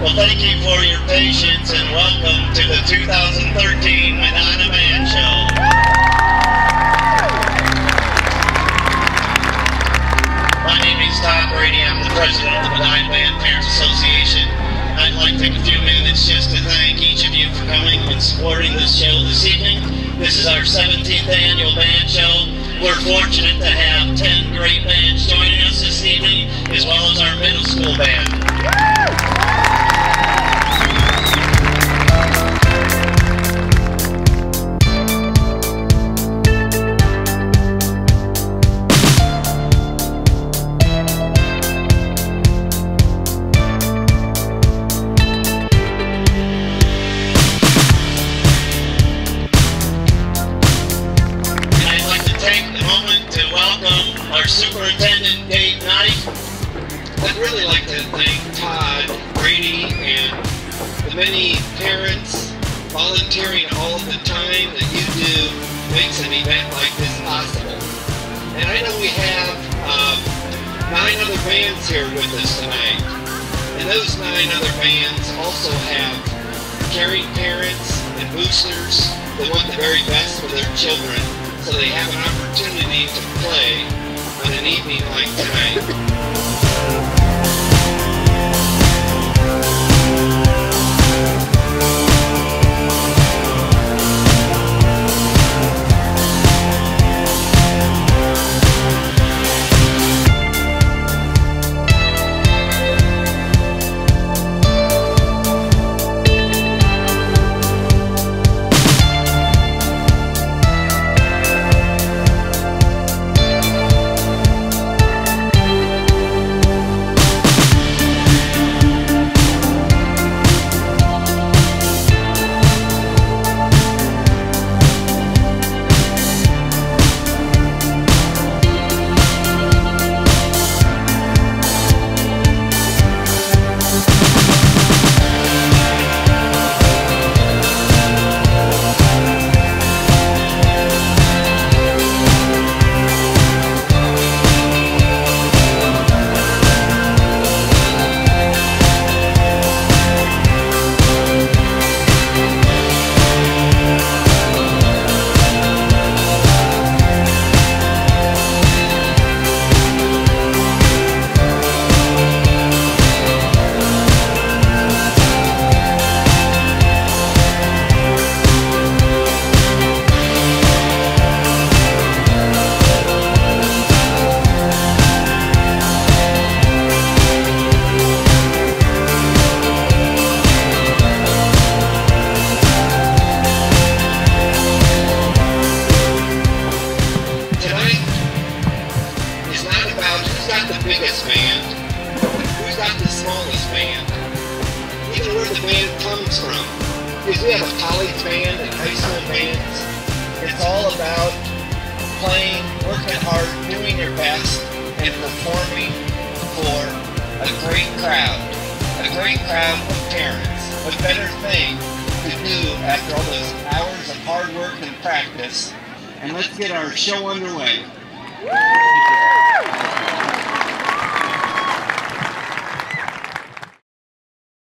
Well, thank you for your patience and welcome to the 2013 Medina Band Show. My name is Todd Brady. I'm the president of the Medina Band Parents Association. I'd like to take a few minutes just to thank each of you for coming and supporting this show this evening. This is our 17th annual band show. We're fortunate to have 10 great bands joining us this evening, as well as our middle school band. Our superintendent, Dave Knight. I'd really like to thank Todd Brady and the many parents volunteering all of the time that you do makes an event like this possible. And I know we have um, nine other bands here with us tonight. And those nine other bands also have caring parents and boosters that want the very best for their children so they have an opportunity to play on an evening like tonight. got the biggest band, who's got the smallest band, even where the band comes from. Because we have a college band and high school bands. It's all about playing, working hard, doing your best, and performing for a great crowd. A great crowd of parents. What better thing to do after all those hours of hard work and practice? And let's get our show underway.